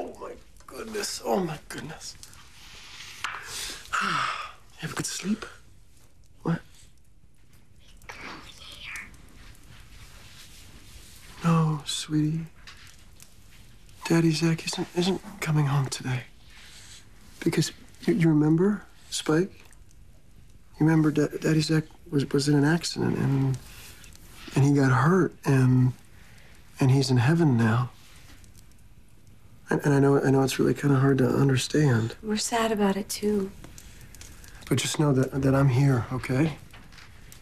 Oh my goodness. Oh my goodness. Have a good sleep? What? No, sweetie. Daddy Zach isn't isn't coming home today. Because you, you remember, Spike? You remember da- Daddy Zach was was in an accident and and he got hurt and and he's in heaven now. And, and I know I know it's really kind of hard to understand. We're sad about it too. But just know that, that I'm here, okay?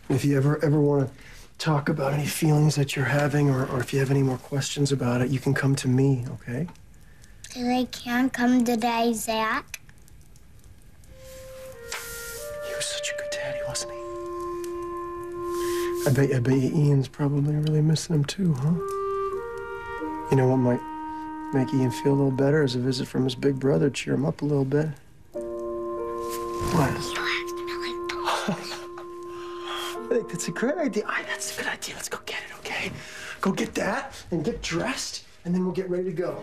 And if you ever ever want to talk about any feelings that you're having or, or if you have any more questions about it, you can come to me, okay? They can't come today, Zach. He was such a good daddy, wasn't he? I bet, I bet you Ian's probably really missing him too, huh? You know what might make Ian feel a little better as a visit from his big brother, cheer him up a little bit. What? I think that's a great idea. That's a good idea. Let's go get it, okay? Go get that and get dressed, and then we'll get ready to go.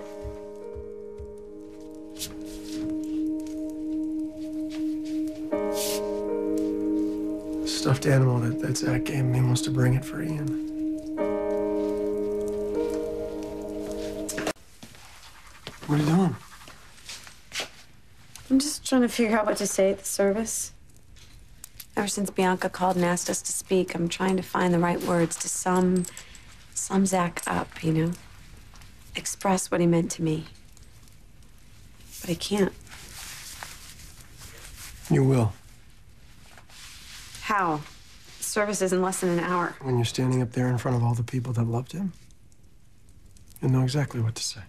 Stuffed animal that, that Zach gave me wants to bring it for Ian. What are you doing? I'm just trying to figure out what to say at the service. Ever since Bianca called and asked us to speak, I'm trying to find the right words to sum, sum Zach up, you know? Express what he meant to me. But I can't. You will. How? Service is in less than an hour. When you're standing up there in front of all the people that loved him, you'll know exactly what to say.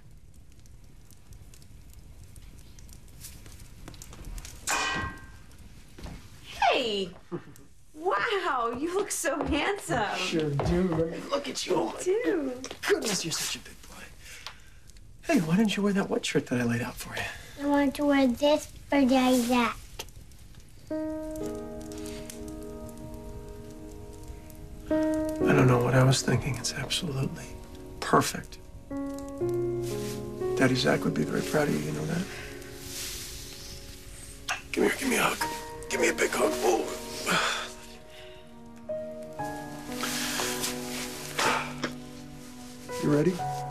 Hey! Wow, you look so handsome. Sure do. I mean, look at you. Oh my do. goodness, you're such a big boy. Hey, why didn't you wear that white shirt that I laid out for you? I wanted to wear this for Daddy Zach. I don't know what I was thinking. It's absolutely perfect. Daddy Zach would be very proud of you, you know that? Me a big hug. You ready?